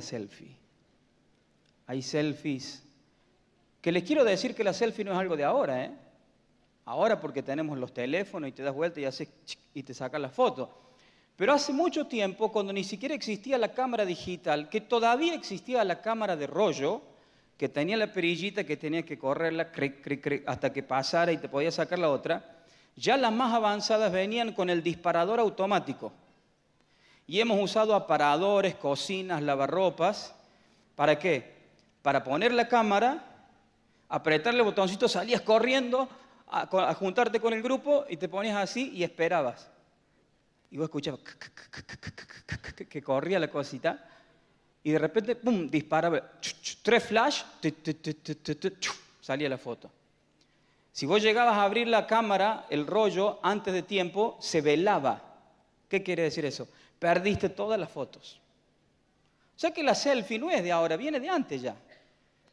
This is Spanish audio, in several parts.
Selfie. Hay selfies. Que les quiero decir que la selfie no es algo de ahora, ¿eh? Ahora porque tenemos los teléfonos y te das vuelta y, haces y te sacas la foto. Pero hace mucho tiempo, cuando ni siquiera existía la cámara digital, que todavía existía la cámara de rollo, que tenía la perillita que tenía que correrla hasta que pasara y te podía sacar la otra, ya las más avanzadas venían con el disparador automático. Y hemos usado aparadores, cocinas, lavarropas. ¿Para qué? Para poner la cámara, apretarle el botoncito, salías corriendo a, juntarte con el grupo y te ponías así y esperabas. Y vos escuchabas que corría la cosita y de repente, ¡pum!, disparaba. Tres flash, salía la foto. Si vos llegabas a abrir la cámara, el rollo, antes de tiempo, se velaba. ¿Qué quiere decir eso? Perdiste todas las fotos. O sea que la selfie no es de ahora, viene de antes ya.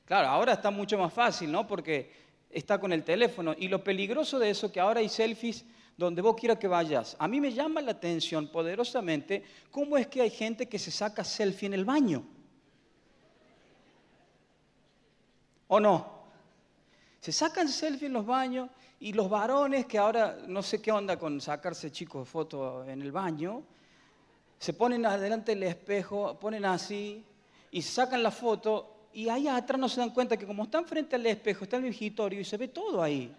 Claro, ahora está mucho más fácil, ¿no? Porque está con el teléfono. Y lo peligroso de eso es que ahora hay selfies donde vos quieras que vayas. A mí me llama la atención poderosamente cómo es que hay gente que se saca selfie en el baño. ¿O no? Se sacan selfie en los baños y los varones, que ahora no sé qué onda con sacarse chicos fotos en el baño, se ponen adelante del espejo, ponen así y sacan la foto y ahí atrás no se dan cuenta que como están frente al espejo, está el vigitorio y se ve todo ahí.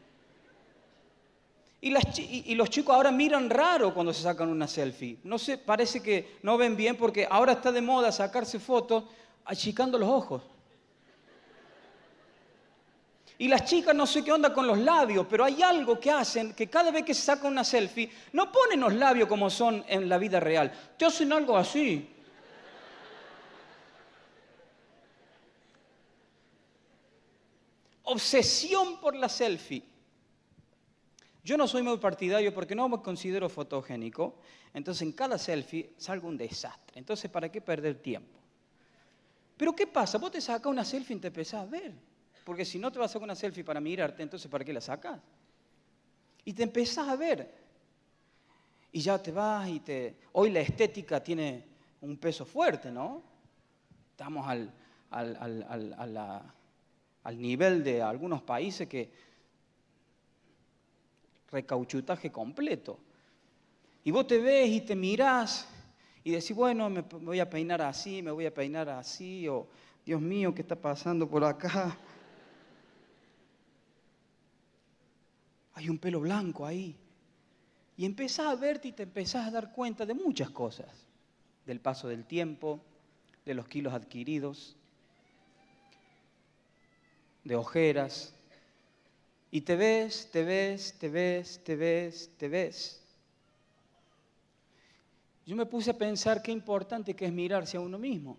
Y, los chicos ahora miran raro cuando se sacan una selfie. No sé, parece que no ven bien porque ahora está de moda sacarse fotos achicando los ojos. Y las chicas no sé qué onda con los labios, pero hay algo que hacen que cada vez que se saca una selfie, no ponen los labios como son en la vida real. Te hacen algo así. Obsesión por la selfie. Yo no soy muy partidario porque no me considero fotogénico, entonces en cada selfie salgo un desastre. Entonces, ¿para qué perder tiempo? Pero ¿qué pasa? Vos te sacas una selfie y te empezás a ver. Porque si no te vas a sacar una selfie para mirarte, entonces ¿para qué la sacas? Y te empezás a ver. Y ya te vas y te... Hoy la estética tiene un peso fuerte, ¿no? Estamos al, al nivel de algunos países que recauchutaje completo. Y vos te ves y te mirás y decís, bueno, me voy a peinar así, me voy a peinar así, o Dios mío, ¿qué está pasando por acá? Hay un pelo blanco ahí. Y empezás a verte y te empezás a dar cuenta de muchas cosas, del paso del tiempo, de los kilos adquiridos, de ojeras. Y te ves, te ves, te ves, te ves, te ves. Yo me puse a pensar qué importante que es mirarse a uno mismo.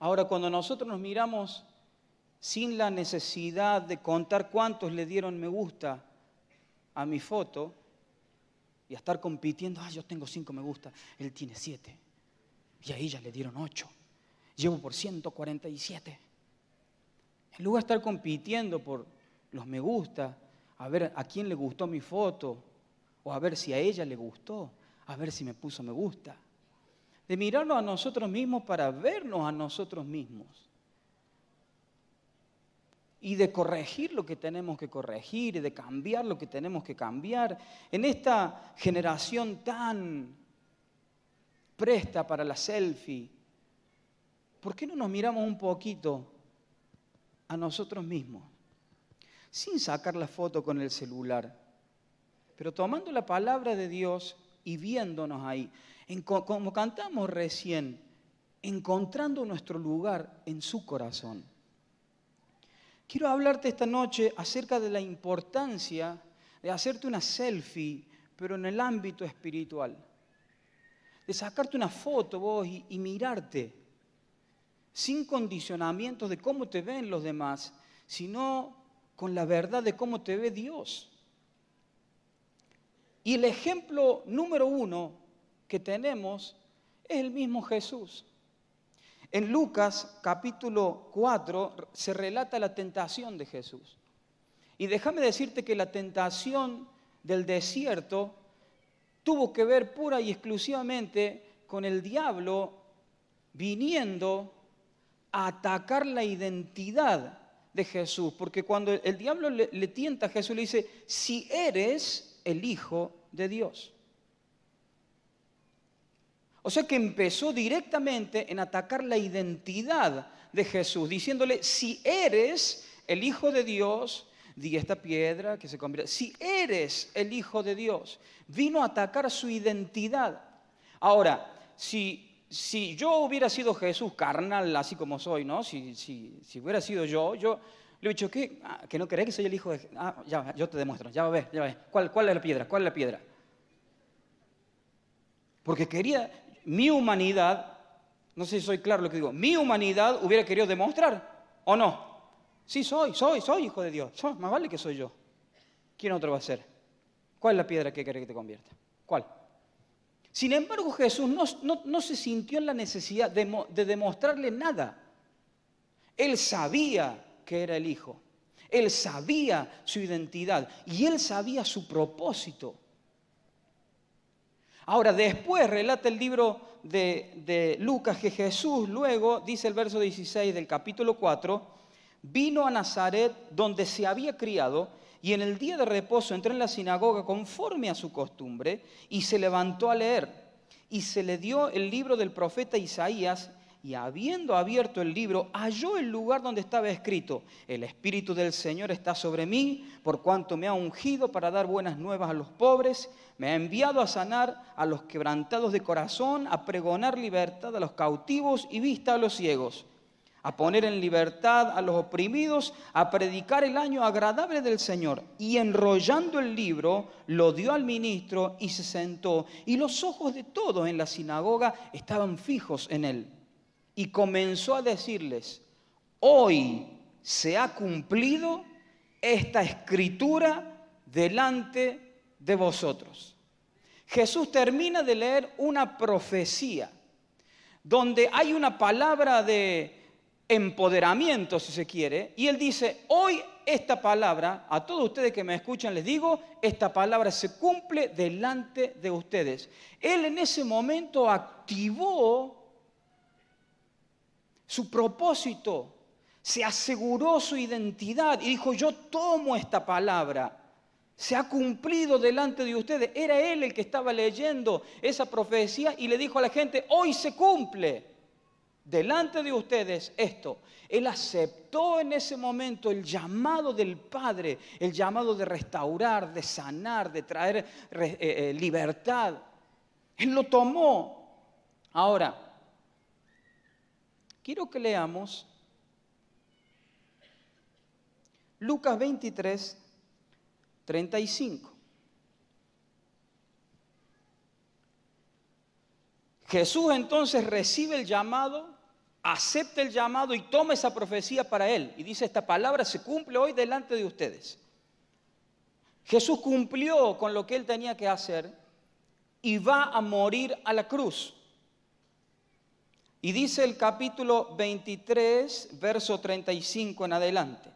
Ahora, cuando nosotros nos miramos sin la necesidad de contar cuántos le dieron me gusta a mi foto y a estar compitiendo, ah, yo tengo cinco me gusta, él tiene siete, y a ella le dieron ocho, llevo por 147. En lugar de estar compitiendo por los me gusta, a ver a quién le gustó mi foto, o a ver si a ella le gustó, a ver si me puso me gusta, de mirarnos a nosotros mismos para vernos a nosotros mismos y de corregir lo que tenemos que corregir y de cambiar lo que tenemos que cambiar. En esta generación tan presta para la selfie, ¿por qué no nos miramos un poquito a nosotros mismos? Sin sacar la foto con el celular, pero tomando la palabra de Dios y viéndonos ahí, como cantamos recién, encontrando nuestro lugar en su corazón. Quiero hablarte esta noche acerca de la importancia de hacerte una selfie, pero en el ámbito espiritual. De sacarte una foto vos y, mirarte, sin condicionamientos de cómo te ven los demás, sino con la verdad de cómo te ve Dios. Y el ejemplo número uno que tenemos es el mismo Jesús. En Lucas capítulo 4 se relata la tentación de Jesús. Y déjame decirte que la tentación del desierto tuvo que ver pura y exclusivamente con el diablo viniendo a atacar la identidad de Jesús, porque cuando el, diablo le, le tienta a Jesús, le dice, si eres el Hijo de Dios. O sea que empezó directamente en atacar la identidad de Jesús, diciéndole, si eres el Hijo de Dios, di esta piedra que se convierte. Si eres el Hijo de Dios, vino a atacar su identidad. Ahora, si, si yo hubiera sido Jesús carnal, así como soy, ¿no? Si, si, si hubiera sido yo, yo le he dicho, ¿qué? Ah, ¿Que no querés que soy el Hijo de Ah, ya, yo te demuestro, ya ves, ya ves. ¿Cuál, ¿Cuál es la piedra? ¿Cuál es la piedra? Porque quería, mi humanidad, no sé si soy claro lo que digo, mi humanidad hubiera querido demostrar, ¿o no? Sí, soy, soy, soy hijo de Dios. más vale que soy yo. ¿Quién otro va a ser? ¿Cuál es la piedra que quiere que te convierta? ¿Cuál? Sin embargo, Jesús no, se sintió en la necesidad de, de demostrarle nada. Él sabía que era el Hijo. Él sabía su identidad y él sabía su propósito. Ahora, después relata el libro de, Lucas que Jesús luego, dice el verso 16 del capítulo 4, vino a Nazaret donde se había criado y en el día de reposo entró en la sinagoga conforme a su costumbre y se levantó a leer. Y se le dio el libro del profeta Isaías y habiendo abierto el libro, halló el lugar donde estaba escrito, el Espíritu del Señor está sobre mí, por cuanto me ha ungido para dar buenas nuevas a los pobres, me ha enviado a sanar a los quebrantados de corazón, a pregonar libertad a los cautivos y vista a los ciegos, a poner en libertad a los oprimidos, a predicar el año agradable del Señor. Y enrollando el libro, lo dio al ministro y se sentó, y los ojos de todos en la sinagoga estaban fijos en él y comenzó a decirles, hoy se ha cumplido esta escritura delante de vosotros. Jesús termina de leer una profecía donde hay una palabra de empoderamiento, si se quiere, y él dice, hoy esta palabra, a todos ustedes que me escuchan les digo, esta palabra se cumple delante de ustedes. Él en ese momento activó su propósito, se aseguró su identidad y dijo, yo tomo esta palabra. Se ha cumplido delante de ustedes. Era él el que estaba leyendo esa profecía y le dijo a la gente, hoy se cumple delante de ustedes esto. Él aceptó en ese momento el llamado del Padre, el llamado de restaurar, de sanar, de traer eh, eh, libertad. Él lo tomó. Ahora, quiero que leamos Lucas 23, 35. Jesús entonces recibe el llamado, acepta el llamado y toma esa profecía para él. Y dice, esta palabra se cumple hoy delante de ustedes. Jesús cumplió con lo que él tenía que hacer y va a morir a la cruz. Y dice el capítulo 23, verso 35 en adelante.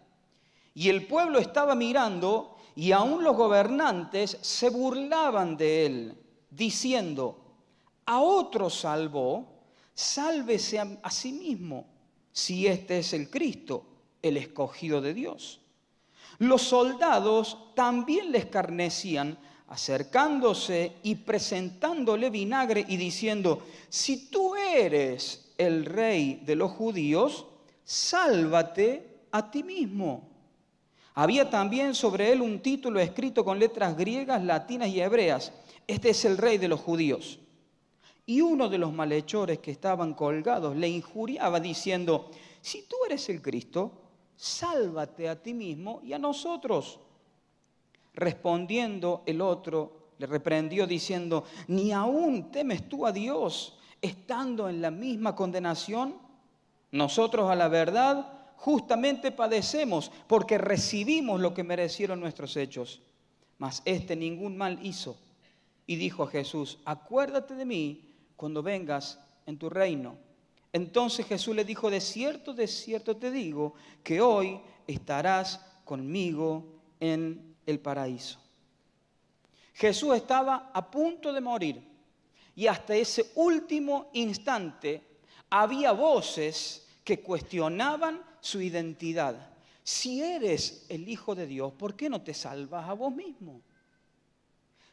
Y el pueblo estaba mirando y aún los gobernantes se burlaban de él, diciendo, a otro salvó, sálvese a, sí mismo, si este es el Cristo, el escogido de Dios. Los soldados también le escarnecían, acercándose y presentándole vinagre y diciendo, si tú eres el rey de los judíos, sálvate a ti mismo. Había también sobre él un título escrito con letras griegas, latinas y hebreas. Este es el rey de los judíos. Y uno de los malhechores que estaban colgados le injuriaba diciendo, si tú eres el Cristo, sálvate a ti mismo y a nosotros. Respondiendo el otro, le reprendió diciendo, ¿ni aún temes tú a Dios estando en la misma condenación? Nosotros a la verdad justamente padecemos porque recibimos lo que merecieron nuestros hechos. Mas este ningún mal hizo. Y dijo a Jesús, acuérdate de mí cuando vengas en tu reino. Entonces Jesús le dijo, de cierto, de cierto te digo, que hoy estarás conmigo en el paraíso. Jesús estaba a punto de morir Y hasta ese último instante había voces que cuestionaban su identidad. Si eres el Hijo de Dios, ¿por qué no te salvas a vos mismo?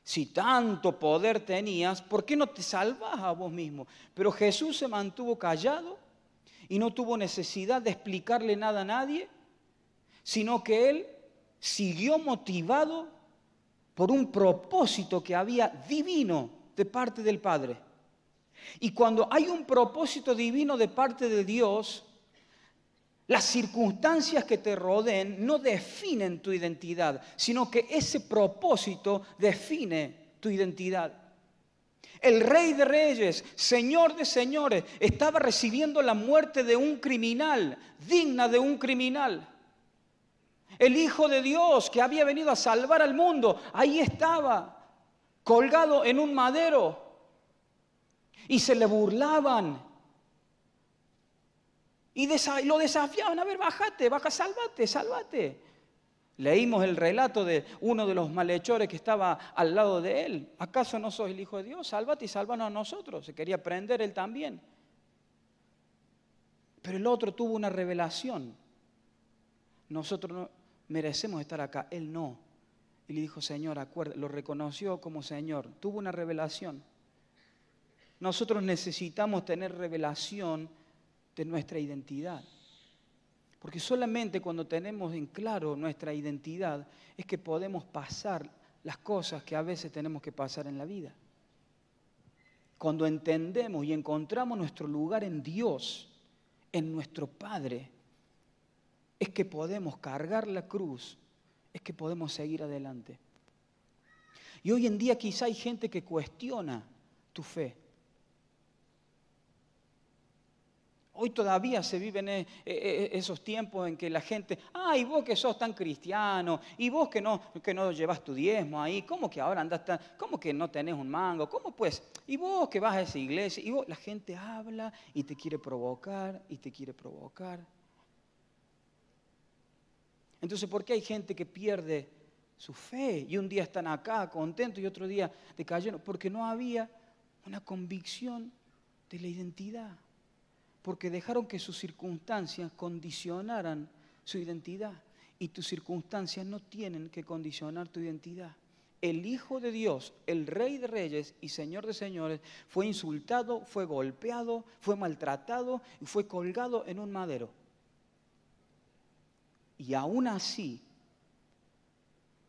Si tanto poder tenías, ¿por qué no te salvas a vos mismo? Pero Jesús se mantuvo callado y no tuvo necesidad de explicarle nada a nadie, sino que él siguió motivado por un propósito que había divino de parte del Padre. Y cuando hay un propósito divino de parte de Dios, las circunstancias que te rodeen no definen tu identidad, sino que ese propósito define tu identidad. El rey de reyes, señor de señores, estaba recibiendo la muerte de un criminal, digna de un criminal. El Hijo de Dios que había venido a salvar al mundo, ahí estaba, colgado en un madero. Y se le burlaban y lo desafiaban, a ver, bájate, baja, sálvate, sálvate. Leímos el relato de uno de los malhechores que estaba al lado de él. ¿Acaso no sos el Hijo de Dios? Sálvate y sálvanos a nosotros. Se quería prender él también. Pero el otro tuvo una revelación. Nosotros no merecemos estar acá, él no. Y le dijo, Señor, acuerda, lo reconoció como Señor. Tuvo una revelación. Nosotros necesitamos tener revelación de nuestra identidad. Porque solamente cuando tenemos en claro nuestra identidad es que podemos pasar las cosas que a veces tenemos que pasar en la vida. Cuando entendemos y encontramos nuestro lugar en Dios, en nuestro Padre, es que podemos cargar la cruz, es que podemos seguir adelante. Y hoy en día quizá hay gente que cuestiona tu fe. Hoy todavía se viven eh, eh, eh, esos tiempos en que la gente, ay, vos que sos tan cristiano, y vos que no, que no llevas tu diezmo ahí, ¿cómo que ahora andas tan, cómo que no tenés un mango? ¿Cómo pues? Y vos que vas a esa iglesia, y vos, la gente habla y te quiere provocar, y te quiere provocar. Entonces, ¿por qué hay gente que pierde su fe? Y un día están acá contentos y otro día decayeron, porque no había una convicción de la identidad porque dejaron que sus circunstancias condicionaran su identidad. Y tus circunstancias no tienen que condicionar tu identidad. El Hijo de Dios, el Rey de Reyes y Señor de Señores, fue insultado, fue golpeado, fue maltratado y fue colgado en un madero. Y aún así,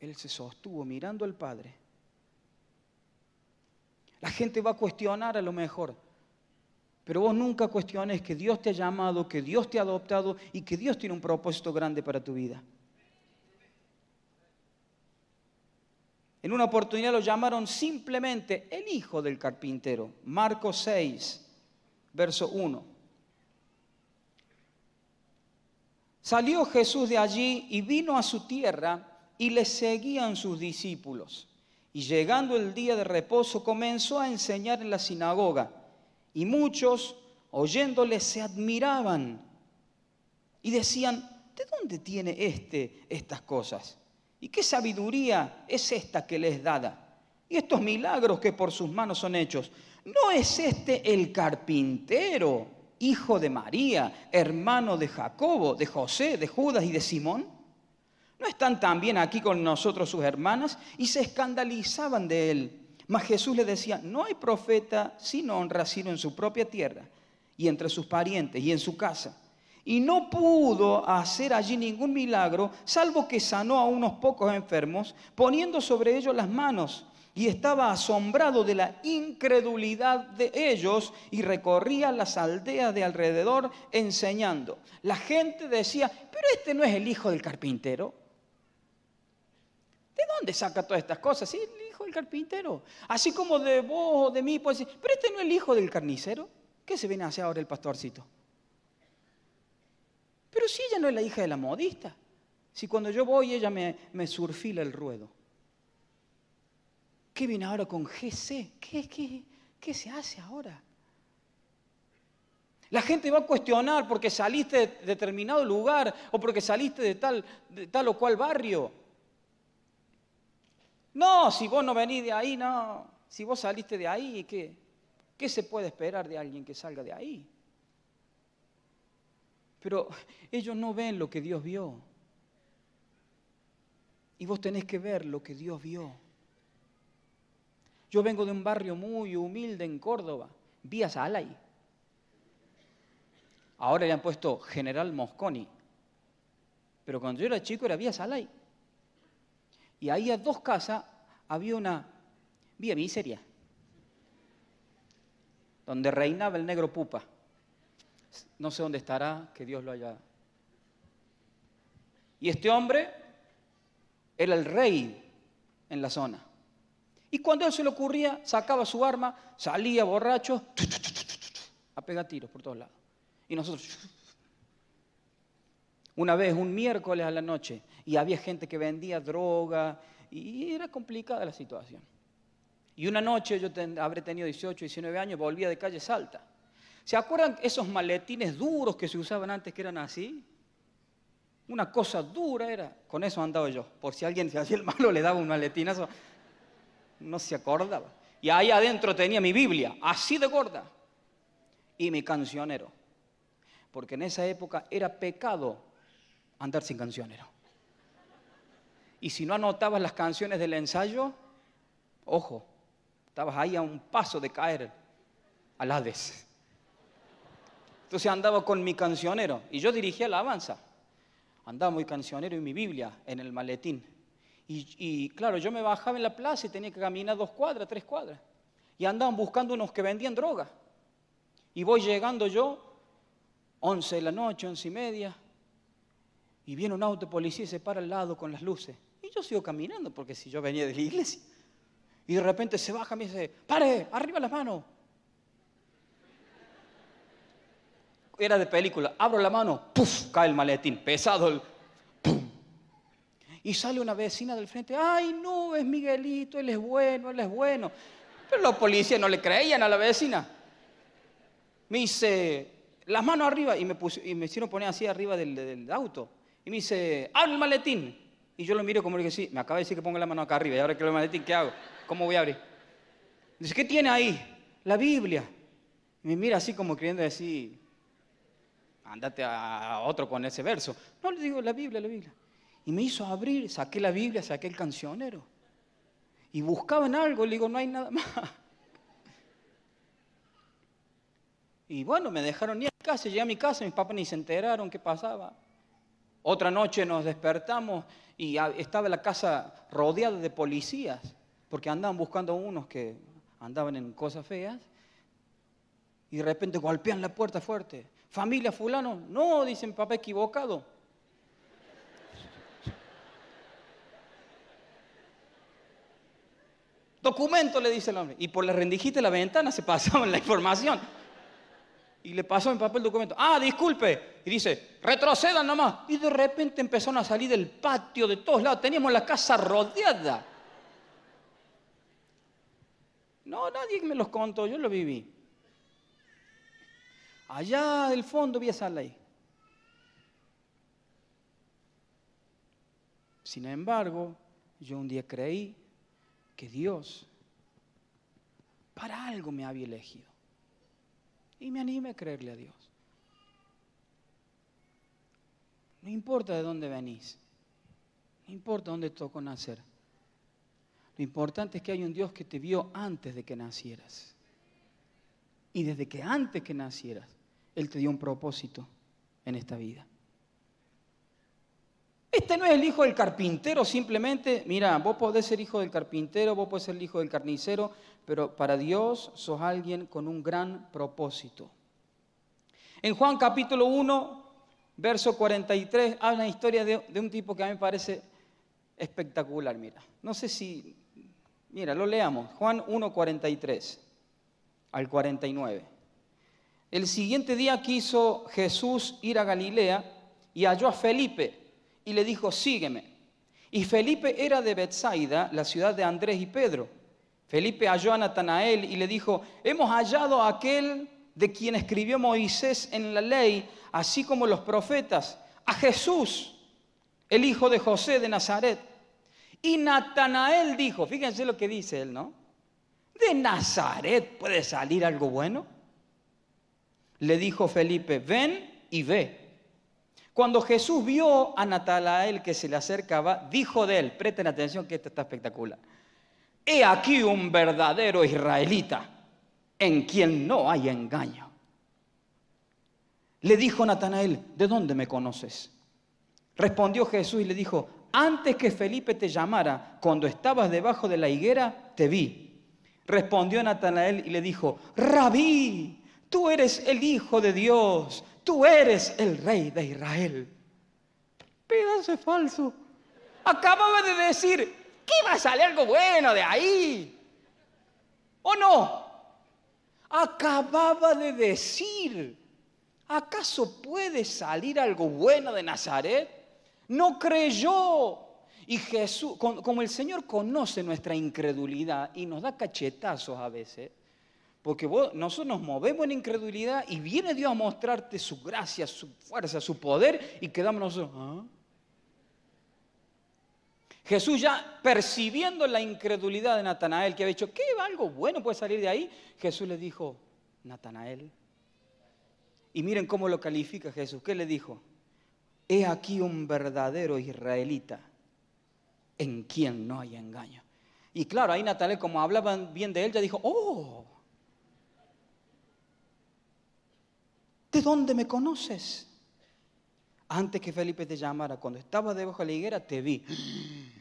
Él se sostuvo mirando al Padre. La gente va a cuestionar a lo mejor, pero vos nunca cuestiones que Dios te ha llamado, que Dios te ha adoptado y que Dios tiene un propósito grande para tu vida. En una oportunidad lo llamaron simplemente el hijo del carpintero. Marcos 6, verso 1. Salió Jesús de allí y vino a su tierra y le seguían sus discípulos. Y llegando el día de reposo comenzó a enseñar en la sinagoga y muchos, oyéndole, se admiraban y decían, ¿de dónde tiene este estas cosas? ¿Y qué sabiduría es esta que les dada? Y estos milagros que por sus manos son hechos. ¿No es este el carpintero, hijo de María, hermano de Jacobo, de José, de Judas y de Simón? ¿No están también aquí con nosotros sus hermanas? Y se escandalizaban de él. Mas Jesús le decía, no hay profeta sin honra sino en su propia tierra y entre sus parientes y en su casa. Y no pudo hacer allí ningún milagro, salvo que sanó a unos pocos enfermos, poniendo sobre ellos las manos. Y estaba asombrado de la incredulidad de ellos y recorría las aldeas de alrededor enseñando. La gente decía, pero este no es el hijo del carpintero. ¿De dónde saca todas estas cosas? Sí, el carpintero. Así como de vos o de mí, pues pero este no es el hijo del carnicero. ¿Qué se viene a hacer ahora el pastorcito? Pero si ella no es la hija de la modista. Si cuando yo voy ella me, me surfila el ruedo. ¿Qué viene ahora con GC? ¿Qué, qué, qué se hace ahora? La gente va a cuestionar porque saliste de determinado lugar o porque saliste de tal, tal o cual barrio. No, si vos no venís de ahí, no. Si vos saliste de ahí, ¿qué? ¿Qué se puede esperar de alguien que salga de ahí? Pero ellos no ven lo que Dios vio. Y vos tenés que ver lo que Dios vio. Yo vengo de un barrio muy humilde en Córdoba, Vía Salay. Ahora le han puesto General Mosconi. Pero cuando yo era chico era Vía Salay. Y ahí a dos casas había una vía miseria, donde reinaba el negro pupa. No sé dónde estará, que Dios lo haya. Y este hombre era el rey en la zona. Y cuando a él se le ocurría, sacaba su arma, salía borracho, a pegar tiros por todos lados. Y nosotros, una vez, un miércoles a la noche, y había gente que vendía droga, y era complicada la situación. Y una noche, yo habré tenido 18, 19 años, volvía de calle Salta. ¿Se acuerdan esos maletines duros que se usaban antes que eran así? Una cosa dura era. Con eso andaba yo. Por si alguien se hacía el malo le daba un maletinazo no se acordaba. Y ahí adentro tenía mi Biblia, así de gorda, y mi cancionero. Porque en esa época era pecado andar sin cancionero. Y si no anotabas las canciones del ensayo, ojo, estabas ahí a un paso de caer al Hades. Entonces andaba con mi cancionero y yo dirigía la alabanza. Andaba muy cancionero y mi Biblia en el maletín. Y, claro, yo me bajaba en la plaza y tenía que caminar dos cuadras, tres cuadras. Y andaban buscando unos que vendían droga. Y voy llegando yo, once de la noche, once y media, y viene un auto policía y se para al lado con las luces. Y yo sigo caminando, porque si yo venía de la iglesia. Y de repente se baja y me dice, pare, arriba las manos. Era de película, abro la mano, ¡puf! cae el maletín, pesado el, y sale una vecina del frente, ay no, es Miguelito, él es bueno, él es bueno. Pero los policías no le creían a la vecina. Me dice, las manos arriba, y me, y me hicieron poner así arriba del, auto. Y me dice, abre el maletín. Y yo lo miro como que sí, me acaba de decir que ponga la mano acá arriba, y ahora que el maletín, ¿qué hago? ¿Cómo voy a abrir? Dice, ¿qué tiene ahí? La Biblia. Y me mira así como queriendo decir, andate a otro con ese verso. No le digo la Biblia, la Biblia. Y me hizo abrir, saqué la Biblia, saqué el cancionero. Y buscaban algo, le digo, no hay nada más. Y bueno, me dejaron ir a casa, llegué a mi casa, mis papás ni se enteraron qué pasaba. Otra noche nos despertamos y estaba la casa rodeada de policías, porque andaban buscando a unos que andaban en cosas feas. Y de repente golpean la puerta fuerte. Familia fulano, no, dicen papá equivocado. Documento, le dice el hombre. Y por la rendijita de la ventana se pasaban la información. Y le pasó en papel el documento. Ah, disculpe. Y dice, retrocedan nomás. Y de repente empezaron a salir del patio de todos lados. Teníamos la casa rodeada. No, nadie me los contó, yo lo viví. Allá del fondo vi esa ley. Sin embargo, yo un día creí que Dios para algo me había elegido. Y me animé a creerle a Dios. No importa de dónde venís, no importa dónde tocó nacer. Lo importante es que hay un Dios que te vio antes de que nacieras. Y desde que antes que nacieras, Él te dio un propósito en esta vida. Este no es el hijo del carpintero, simplemente, mira, vos podés ser hijo del carpintero, vos podés ser el hijo del carnicero, pero para Dios sos alguien con un gran propósito. En Juan capítulo 1, verso 43, hay una historia de, de un tipo que a mí me parece espectacular, mira. No sé si, mira, lo leamos. Juan 1, 43 al 49. El siguiente día quiso Jesús ir a Galilea y halló a Felipe y le dijo, sígueme. Y Felipe era de Bethsaida, la ciudad de Andrés y Pedro. Felipe halló a Natanael y le dijo, hemos hallado a aquel de quien escribió Moisés en la ley, así como los profetas, a Jesús, el hijo de José de Nazaret. Y Natanael dijo, fíjense lo que dice él, ¿no? ¿De Nazaret puede salir algo bueno? Le dijo Felipe, ven y ve. Cuando Jesús vio a Natanael que se le acercaba, dijo de él, presten atención que esto está espectacular, he aquí un verdadero israelita en quien no hay engaño. Le dijo Natanael, ¿de dónde me conoces? Respondió Jesús y le dijo, antes que Felipe te llamara, cuando estabas debajo de la higuera, te vi. Respondió Natanael y le dijo, Rabí, tú eres el Hijo de Dios, tú eres el Rey de Israel. Pedazo falso. Acababa de decir, ¿qué va a salir algo bueno de ahí? ¿O no? Acababa de decir, ¿acaso puede salir algo bueno de Nazaret? no creyó. Y Jesús, como el Señor conoce nuestra incredulidad y nos da cachetazos a veces, porque nosotros nos movemos en incredulidad y viene Dios a mostrarte su gracia, su fuerza, su poder y quedamos nosotros. ¿ah? Jesús ya percibiendo la incredulidad de Natanael, que había dicho, ¿qué algo bueno puede salir de ahí? Jesús le dijo, Natanael. Y miren cómo lo califica Jesús. ¿Qué le dijo? he aquí un verdadero israelita en quien no hay engaño. Y claro, ahí Natalia, como hablaban bien de él, ya dijo, oh, ¿de dónde me conoces? Antes que Felipe te llamara, cuando estaba debajo de la higuera, te vi.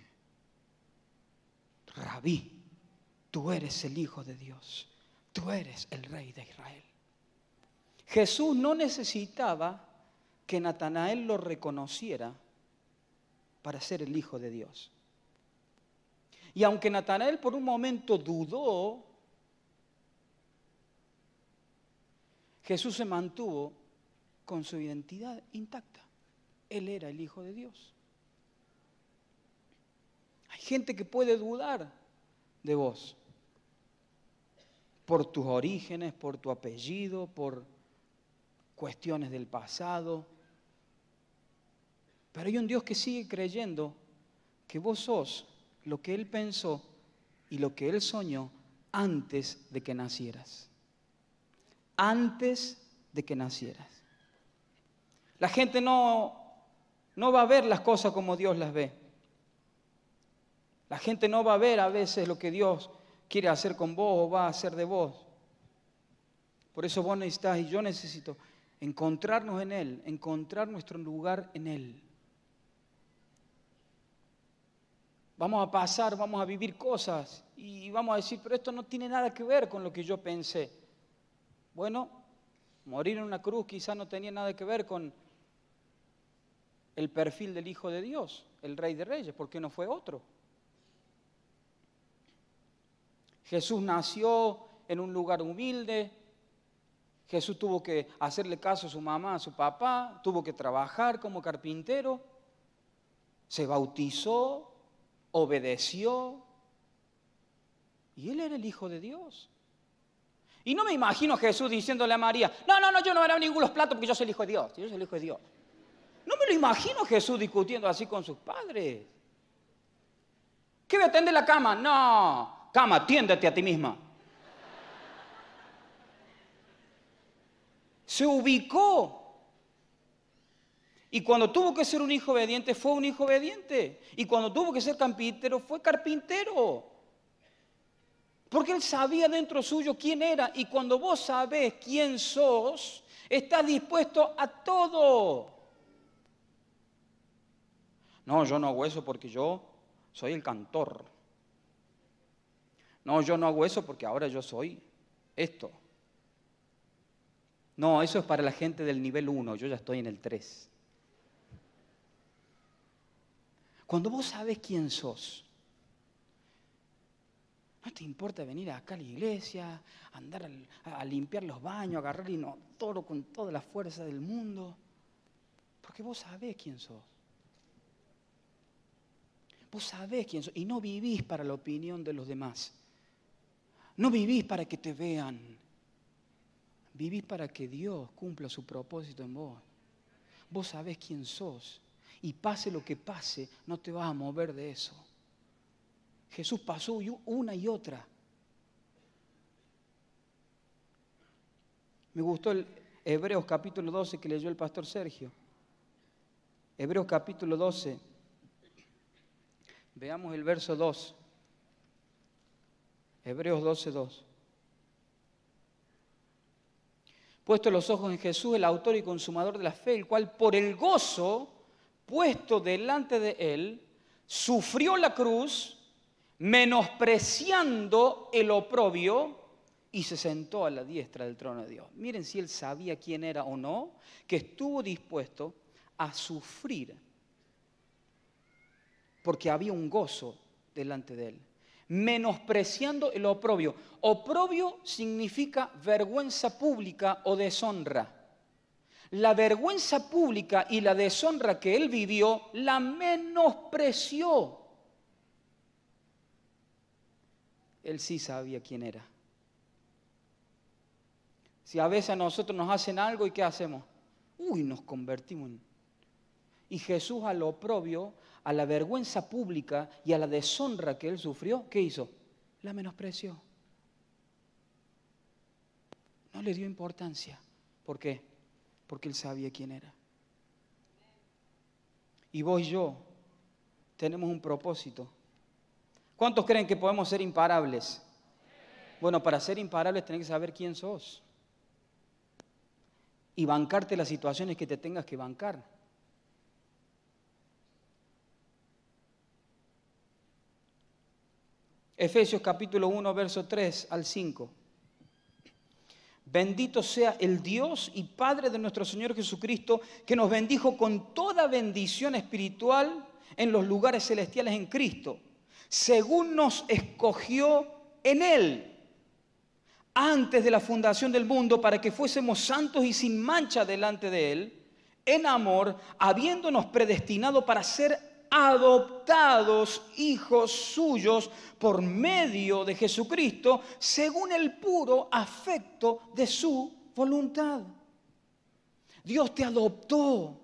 Rabí, tú eres el Hijo de Dios, tú eres el Rey de Israel. Jesús no necesitaba que Natanael lo reconociera para ser el Hijo de Dios. Y aunque Natanael por un momento dudó, Jesús se mantuvo con su identidad intacta. Él era el Hijo de Dios. Hay gente que puede dudar de vos por tus orígenes, por tu apellido, por cuestiones del pasado, pero hay un Dios que sigue creyendo que vos sos lo que Él pensó y lo que Él soñó antes de que nacieras. Antes de que nacieras. La gente no, no va a ver las cosas como Dios las ve. La gente no va a ver a veces lo que Dios quiere hacer con vos o va a hacer de vos. Por eso vos necesitas y yo necesito encontrarnos en Él, encontrar nuestro lugar en Él. vamos a pasar, vamos a vivir cosas y vamos a decir, pero esto no tiene nada que ver con lo que yo pensé. Bueno, morir en una cruz quizá no tenía nada que ver con el perfil del Hijo de Dios, el Rey de Reyes, ¿por qué no fue otro? Jesús nació en un lugar humilde, Jesús tuvo que hacerle caso a su mamá, a su papá, tuvo que trabajar como carpintero, se bautizó, obedeció. Y él era el Hijo de Dios. Y no me imagino a Jesús diciéndole a María, no, no, no, yo no me ningún los platos porque yo soy el Hijo de Dios. Yo soy el Hijo de Dios. No me lo imagino Jesús discutiendo así con sus padres. ¿Qué voy a la cama? No, cama, tiéndete a ti misma. Se ubicó y cuando tuvo que ser un hijo obediente, fue un hijo obediente. Y cuando tuvo que ser carpintero, fue carpintero. Porque él sabía dentro suyo quién era. Y cuando vos sabés quién sos, estás dispuesto a todo. No, yo no hago eso porque yo soy el cantor. No, yo no hago eso porque ahora yo soy esto. No, eso es para la gente del nivel 1, yo ya estoy en el 3. Cuando vos sabes quién sos, no te importa venir acá a la iglesia, andar a, limpiar los baños, agarrar inodoro con toda la fuerza del mundo, porque vos sabés quién sos. Vos sabés quién sos y no vivís para la opinión de los demás. No vivís para que te vean. Vivís para que Dios cumpla su propósito en vos. Vos sabés quién sos y pase lo que pase, no te vas a mover de eso. Jesús pasó una y otra. Me gustó el Hebreos capítulo 12 que leyó el pastor Sergio. Hebreos capítulo 12. Veamos el verso 2. Hebreos 12, 2. Puesto los ojos en Jesús, el autor y consumador de la fe, el cual por el gozo puesto delante de él, sufrió la cruz, menospreciando el oprobio, y se sentó a la diestra del trono de Dios. Miren si él sabía quién era o no, que estuvo dispuesto a sufrir, porque había un gozo delante de él, menospreciando el oprobio. Oprobio significa vergüenza pública o deshonra. La vergüenza pública y la deshonra que él vivió la menospreció. Él sí sabía quién era. Si a veces a nosotros nos hacen algo y ¿qué hacemos? Uy, nos convertimos. Y Jesús a lo oprobio, a la vergüenza pública y a la deshonra que él sufrió, ¿qué hizo? La menospreció. No le dio importancia. ¿Por qué? porque Él sabía quién era. Y vos y yo tenemos un propósito. ¿Cuántos creen que podemos ser imparables? Bueno, para ser imparables tenés que saber quién sos. Y bancarte las situaciones que te tengas que bancar. Efesios capítulo 1, verso 3 al 5. Bendito sea el Dios y Padre de nuestro Señor Jesucristo, que nos bendijo con toda bendición espiritual en los lugares celestiales en Cristo, según nos escogió en Él antes de la fundación del mundo para que fuésemos santos y sin mancha delante de Él, en amor, habiéndonos predestinado para ser adoptados hijos suyos por medio de Jesucristo, según el puro afecto de su voluntad. Dios te adoptó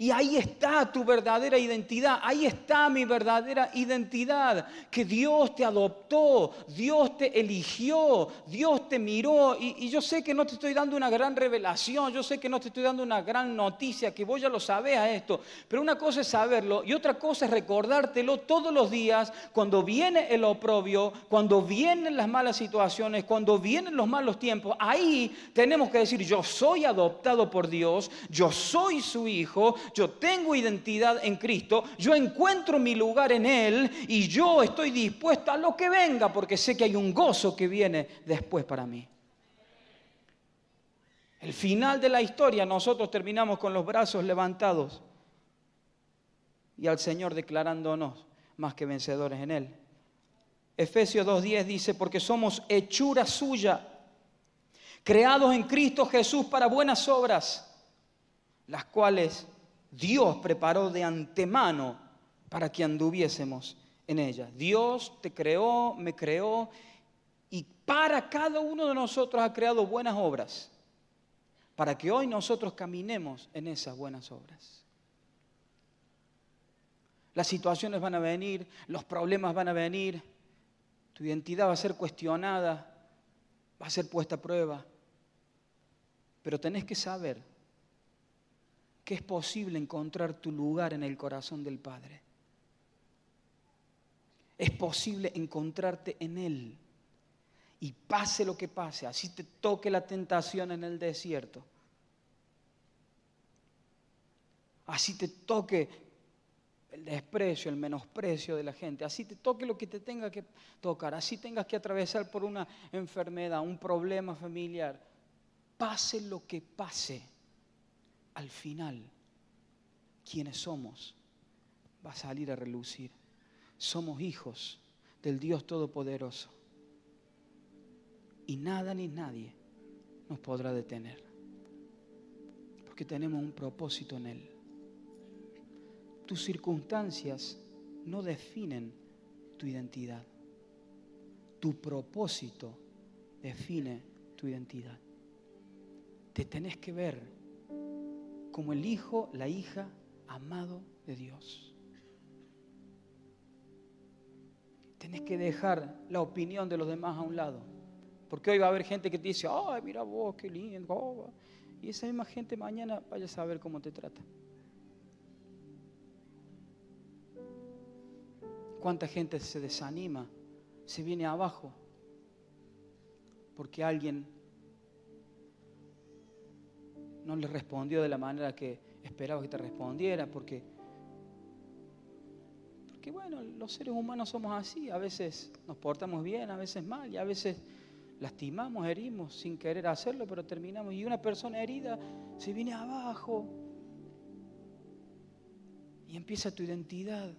y ahí está tu verdadera identidad, ahí está mi verdadera identidad, que Dios te adoptó, Dios te eligió, Dios te miró. Y, yo sé que no te estoy dando una gran revelación, yo sé que no te estoy dando una gran noticia, que vos ya lo sabés a esto, pero una cosa es saberlo y otra cosa es recordártelo todos los días cuando viene el oprobio, cuando vienen las malas situaciones, cuando vienen los malos tiempos. Ahí tenemos que decir, yo soy adoptado por Dios, yo soy su hijo, yo tengo identidad en Cristo, yo encuentro mi lugar en Él y yo estoy dispuesto a lo que venga porque sé que hay un gozo que viene después para mí. El final de la historia, nosotros terminamos con los brazos levantados y al Señor declarándonos más que vencedores en Él. Efesios 2.10 dice, porque somos hechura suya, creados en Cristo Jesús para buenas obras, las cuales Dios preparó de antemano para que anduviésemos en ella. Dios te creó, me creó y para cada uno de nosotros ha creado buenas obras, para que hoy nosotros caminemos en esas buenas obras. Las situaciones van a venir, los problemas van a venir, tu identidad va a ser cuestionada, va a ser puesta a prueba, pero tenés que saber que es posible encontrar tu lugar en el corazón del Padre. Es posible encontrarte en Él. Y pase lo que pase, así te toque la tentación en el desierto. Así te toque el desprecio, el menosprecio de la gente, así te toque lo que te tenga que tocar, así tengas que atravesar por una enfermedad, un problema familiar, pase lo que pase al final, quienes somos, va a salir a relucir. Somos hijos del Dios Todopoderoso. Y nada ni nadie nos podrá detener. Porque tenemos un propósito en Él. Tus circunstancias no definen tu identidad. Tu propósito define tu identidad. Te tenés que ver como el hijo, la hija amado de Dios. Tenés que dejar la opinión de los demás a un lado Porque hoy va a haber gente que te dice, ay, mira vos, qué lindo. Y esa misma gente mañana vaya a saber cómo te trata. ¿Cuánta gente se desanima, se viene abajo? Porque alguien no le respondió de la manera que esperaba que te respondiera, porque, porque bueno, los seres humanos somos así, a veces nos portamos bien, a veces mal, y a veces lastimamos, herimos sin querer hacerlo, pero terminamos. Y una persona herida se viene abajo y empieza tu identidad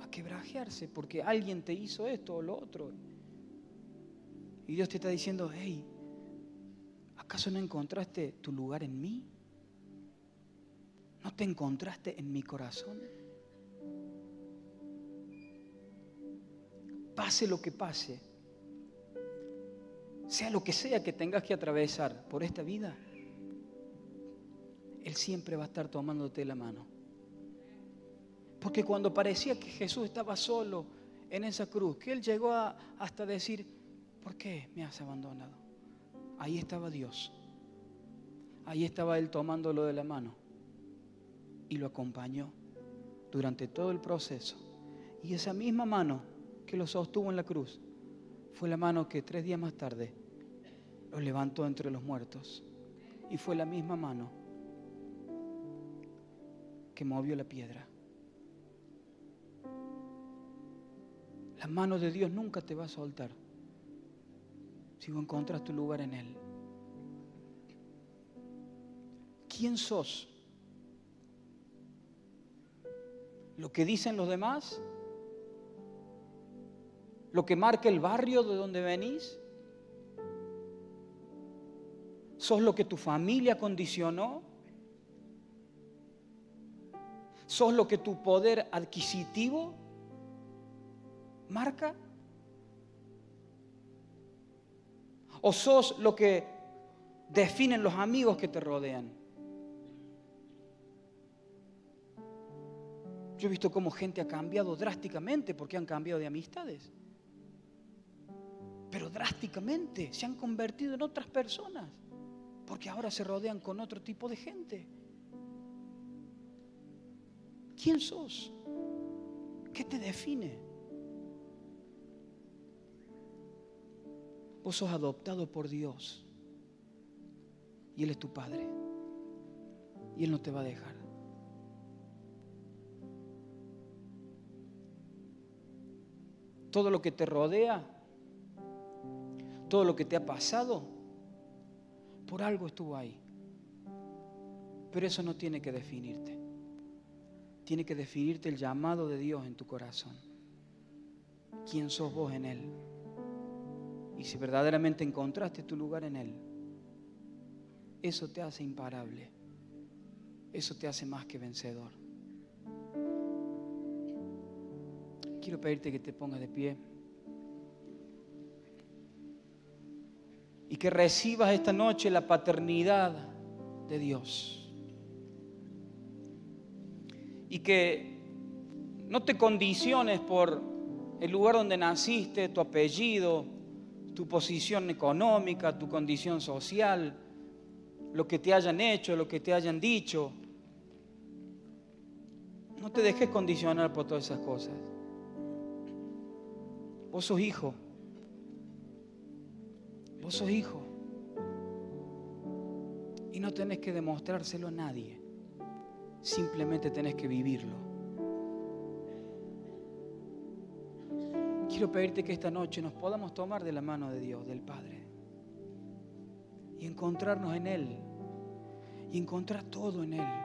a quebrajearse porque alguien te hizo esto o lo otro. Y Dios te está diciendo, hey, ¿acaso no encontraste tu lugar en mí? ¿No te encontraste en mi corazón? pase lo que pase, sea lo que sea que tengas que atravesar por esta vida, Él siempre va a estar tomándote la mano. Porque cuando parecía que Jesús estaba solo en esa cruz, que Él llegó hasta decir, ¿por qué me has abandonado? Ahí estaba Dios. Ahí estaba Él tomándolo de la mano y lo acompañó durante todo el proceso. Y esa misma mano que lo sostuvo en la cruz fue la mano que tres días más tarde lo levantó entre los muertos. Y fue la misma mano que movió la piedra. La mano de Dios nunca te va a soltar si vos encontras tu lugar en Él. ¿Quién sos? ¿Lo que dicen los demás? lo que marca el barrio de donde venís? ¿Sos lo que tu familia condicionó? ¿Sos lo que tu poder adquisitivo marca? ¿O sos lo que definen los amigos que te rodean? Yo he visto cómo gente ha cambiado drásticamente porque han cambiado de amistades pero drásticamente se han convertido en otras personas, porque ahora se rodean con otro tipo de gente. ¿Quién sos? ¿Qué te define? Vos sos adoptado por Dios y Él es tu Padre y Él no te va a dejar. Todo lo que te rodea todo lo que te ha pasado, por algo estuvo ahí. Pero eso no tiene que definirte. Tiene que definirte el llamado de Dios en tu corazón. ¿Quién sos vos en Él? Y si verdaderamente encontraste tu lugar en Él, eso te hace imparable. Eso te hace más que vencedor. Quiero pedirte que te pongas de pie. y que recibas esta noche la paternidad de Dios. Y que no te condiciones por el lugar donde naciste, tu apellido, tu posición económica, tu condición social, lo que te hayan hecho, lo que te hayan dicho. No te dejes condicionar por todas esas cosas. Vos sos hijo. Vos sos hijo. Y no tenés que demostrárselo a nadie. Simplemente tenés que vivirlo. Quiero pedirte que esta noche nos podamos tomar de la mano de Dios, del Padre. Y encontrarnos en Él. Y encontrar todo en Él.